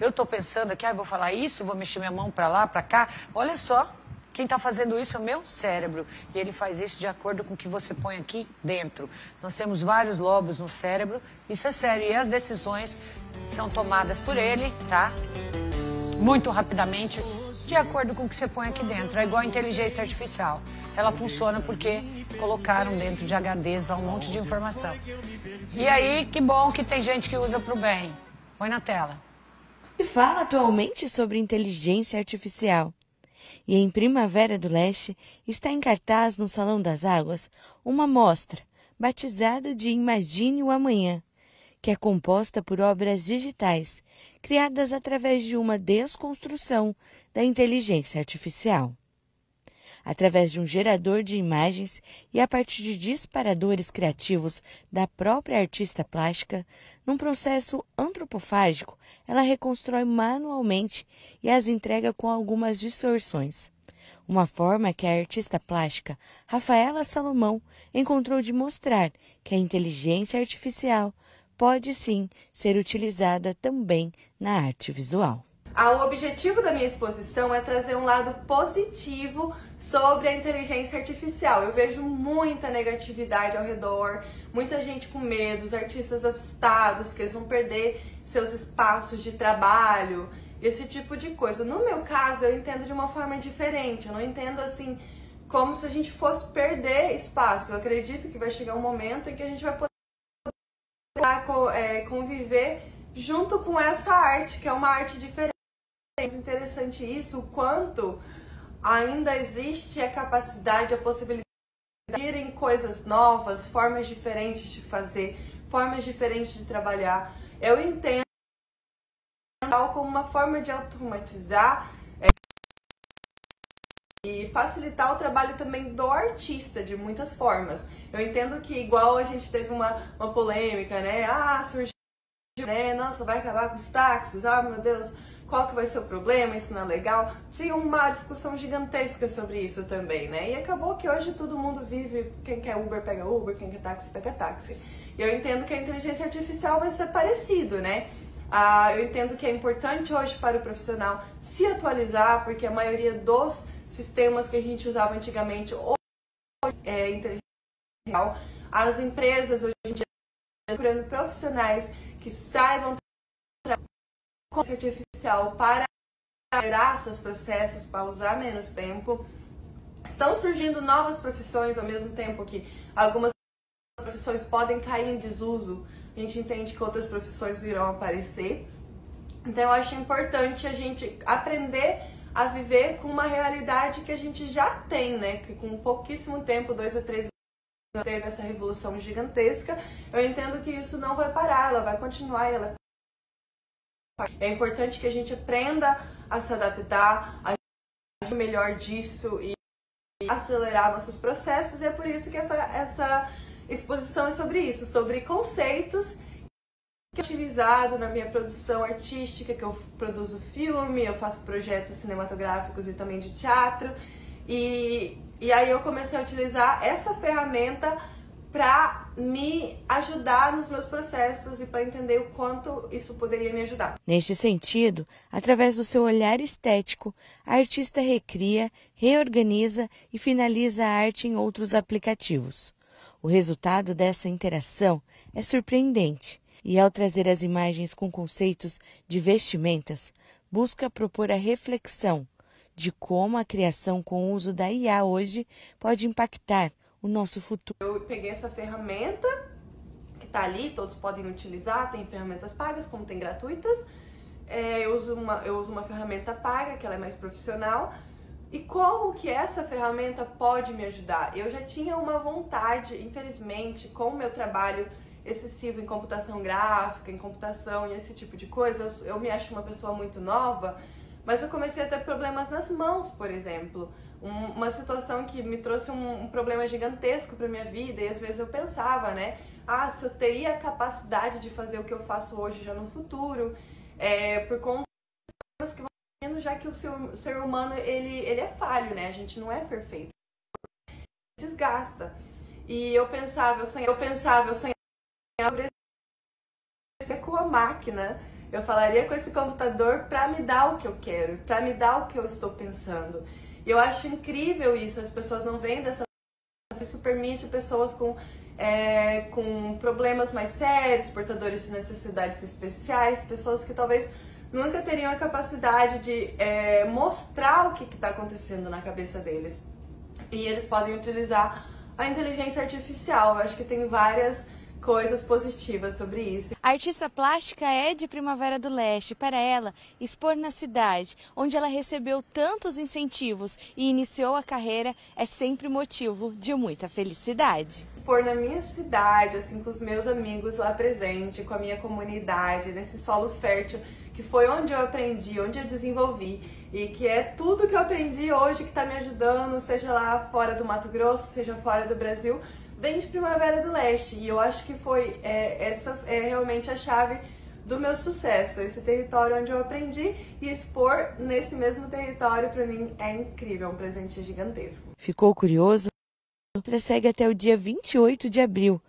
Eu estou pensando aqui, ah, vou falar isso, vou mexer minha mão para lá, para cá. Olha só, quem está fazendo isso é o meu cérebro. E ele faz isso de acordo com o que você põe aqui dentro. Nós temos vários lobos no cérebro, isso é sério. E as decisões são tomadas por ele, tá? Muito rapidamente, de acordo com o que você põe aqui dentro. É igual a inteligência artificial. Ela funciona porque colocaram dentro de HDs lá um monte de informação. E aí, que bom que tem gente que usa para o bem. Põe na tela. Se fala atualmente sobre inteligência artificial. E em Primavera do Leste está em cartaz no Salão das Águas uma mostra batizada de Imagine o Amanhã, que é composta por obras digitais criadas através de uma desconstrução da inteligência artificial. Através de um gerador de imagens e a partir de disparadores criativos da própria artista plástica, num processo antropofágico, ela reconstrói manualmente e as entrega com algumas distorções. Uma forma que a artista plástica Rafaela Salomão encontrou de mostrar que a inteligência artificial pode sim ser utilizada também na arte visual. Ah, o objetivo da minha exposição é trazer um lado positivo sobre a inteligência artificial. Eu vejo muita negatividade ao redor, muita gente com medo, os artistas assustados que eles vão perder seus espaços de trabalho, esse tipo de coisa. No meu caso, eu entendo de uma forma diferente. Eu não entendo assim como se a gente fosse perder espaço. Eu acredito que vai chegar um momento em que a gente vai poder é, conviver junto com essa arte, que é uma arte diferente. É interessante isso, o quanto ainda existe a capacidade, a possibilidade de irem coisas novas, formas diferentes de fazer, formas diferentes de trabalhar. Eu entendo como uma forma de automatizar é, e facilitar o trabalho também do artista de muitas formas. Eu entendo que igual a gente teve uma, uma polêmica, né? Ah, surgiu, né? Nossa, vai acabar com os táxis. Ah, meu Deus, qual que vai ser o problema? Isso não é legal. Tinha uma discussão gigantesca sobre isso também, né? E acabou que hoje todo mundo vive, quem quer Uber pega Uber, quem quer táxi pega táxi. E eu entendo que a inteligência artificial vai ser parecido, né? Ah, eu entendo que é importante hoje para o profissional se atualizar, porque a maioria dos sistemas que a gente usava antigamente hoje é inteligência artificial. As empresas hoje em dia procurando profissionais que saibam com inteligência para acelerar seus processos, para usar menos tempo. Estão surgindo novas profissões ao mesmo tempo que algumas profissões podem cair em desuso. A gente entende que outras profissões virão aparecer. Então eu acho importante a gente aprender a viver com uma realidade que a gente já tem, né? Que com pouquíssimo tempo, dois ou três anos, teve essa revolução gigantesca. Eu entendo que isso não vai parar, ela vai continuar, ela é importante que a gente aprenda a se adaptar, a melhor disso e acelerar nossos processos. E é por isso que essa, essa exposição é sobre isso, sobre conceitos que é utilizado na minha produção artística, que eu produzo filme, eu faço projetos cinematográficos e também de teatro. E, e aí eu comecei a utilizar essa ferramenta para me ajudar nos meus processos e para entender o quanto isso poderia me ajudar. Neste sentido, através do seu olhar estético, a artista recria, reorganiza e finaliza a arte em outros aplicativos. O resultado dessa interação é surpreendente e, ao trazer as imagens com conceitos de vestimentas, busca propor a reflexão de como a criação com o uso da IA hoje pode impactar o nosso futuro. Eu peguei essa ferramenta que está ali, todos podem utilizar, tem ferramentas pagas como tem gratuitas. É, eu, uso uma, eu uso uma ferramenta paga, que ela é mais profissional. E como que essa ferramenta pode me ajudar? Eu já tinha uma vontade, infelizmente, com o meu trabalho excessivo em computação gráfica, em computação e esse tipo de coisa, eu, eu me acho uma pessoa muito nova, mas eu comecei a ter problemas nas mãos, por exemplo um, uma situação que me trouxe um, um problema gigantesco para minha vida e às vezes eu pensava, né? Ah, se eu teria a capacidade de fazer o que eu faço hoje já no futuro, é, por conta dos que vão tendo, já que o ser, o ser humano ele, ele é falho, né? A gente não é perfeito. Desgasta. E eu pensava, eu sonhava, eu pensava, eu sonhava com a máquina eu falaria com esse computador para me dar o que eu quero, para me dar o que eu estou pensando. E eu acho incrível isso, as pessoas não veem dessa isso permite pessoas com, é, com problemas mais sérios, portadores de necessidades especiais, pessoas que talvez nunca teriam a capacidade de é, mostrar o que está acontecendo na cabeça deles. E eles podem utilizar a inteligência artificial. Eu acho que tem várias coisas positivas sobre isso. A artista plástica é de Primavera do Leste. Para ela, expor na cidade, onde ela recebeu tantos incentivos e iniciou a carreira, é sempre motivo de muita felicidade. Expor na minha cidade, assim, com os meus amigos lá presente, com a minha comunidade, nesse solo fértil, que foi onde eu aprendi, onde eu desenvolvi e que é tudo que eu aprendi hoje que está me ajudando, seja lá fora do Mato Grosso, seja fora do Brasil, vem de Primavera do Leste. E eu acho que foi é, essa é realmente a chave do meu sucesso, esse território onde eu aprendi e expor nesse mesmo território para mim é incrível, é um presente gigantesco. Ficou curioso? Segue até o dia 28 de abril